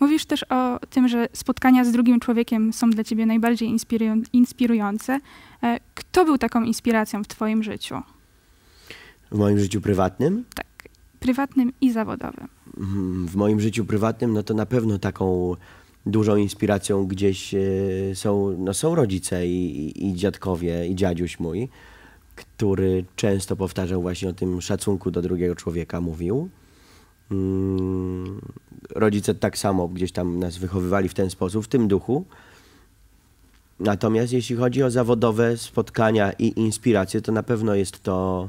Mówisz też o tym, że spotkania z drugim człowiekiem są dla ciebie najbardziej inspirują inspirujące. E, kto był taką inspiracją w twoim życiu? W moim życiu prywatnym? Tak, prywatnym i zawodowym. Mhm, w moim życiu prywatnym, no to na pewno taką dużą inspiracją gdzieś e, są, no są rodzice i, i dziadkowie, i dziadziuś mój, który często powtarzał właśnie o tym szacunku do drugiego człowieka, mówił. Rodzice tak samo gdzieś tam nas wychowywali w ten sposób, w tym duchu. Natomiast jeśli chodzi o zawodowe spotkania i inspiracje, to na pewno jest to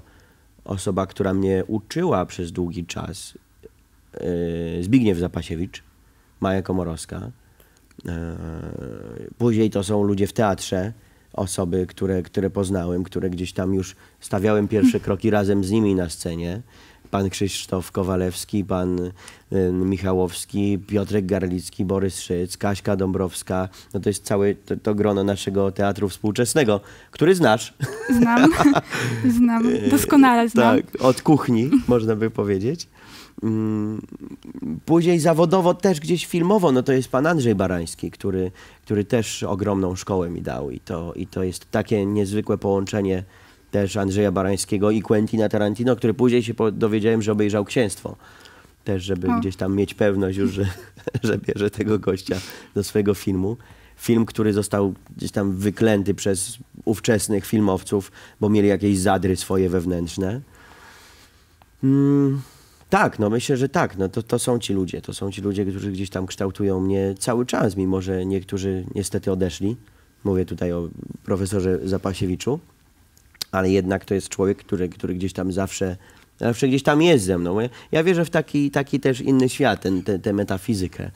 osoba, która mnie uczyła przez długi czas. Yy, Zbigniew Zapasiewicz, Maja Komorowska. Yy, Później to są ludzie w teatrze, osoby, które, które poznałem, które gdzieś tam już stawiałem pierwsze kroki razem z nimi na scenie pan Krzysztof Kowalewski, pan y, Michałowski, Piotrek Garlicki, Borys Szyc, Kaśka Dąbrowska. No to jest całe to, to grono naszego teatru współczesnego, który znasz. Znam, znam, doskonale znam. Tak, od kuchni, można by powiedzieć. Mm, później zawodowo też gdzieś filmowo, no to jest pan Andrzej Barański, który, który też ogromną szkołę mi dał i to, i to jest takie niezwykłe połączenie też Andrzeja Barańskiego i Quentina Tarantino, który później się dowiedziałem, że obejrzał Księstwo. Też, żeby o. gdzieś tam mieć pewność już, że, że bierze tego gościa do swojego filmu. Film, który został gdzieś tam wyklęty przez ówczesnych filmowców, bo mieli jakieś zadry swoje wewnętrzne. Mm, tak, no myślę, że tak. No to, to są ci ludzie. To są ci ludzie, którzy gdzieś tam kształtują mnie cały czas, mimo że niektórzy niestety odeszli. Mówię tutaj o profesorze Zapasiewiczu ale jednak to jest człowiek, który, który gdzieś tam zawsze, zawsze gdzieś tam jest ze mną. Ja wierzę w taki, taki też inny świat, tę metafizykę.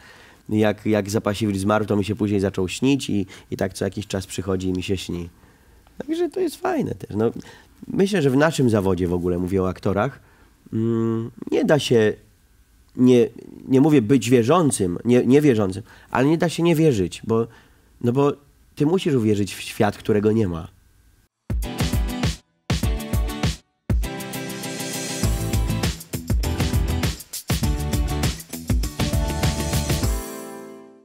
Jak, jak Zapasiewicz zmarł, to mi się później zaczął śnić i, i tak co jakiś czas przychodzi i mi się śni. Także to jest fajne też. No, myślę, że w naszym zawodzie w ogóle, mówię o aktorach, mm, nie da się, nie, nie mówię być wierzącym, nie, niewierzącym, ale nie da się nie wierzyć, bo, no bo ty musisz uwierzyć w świat, którego nie ma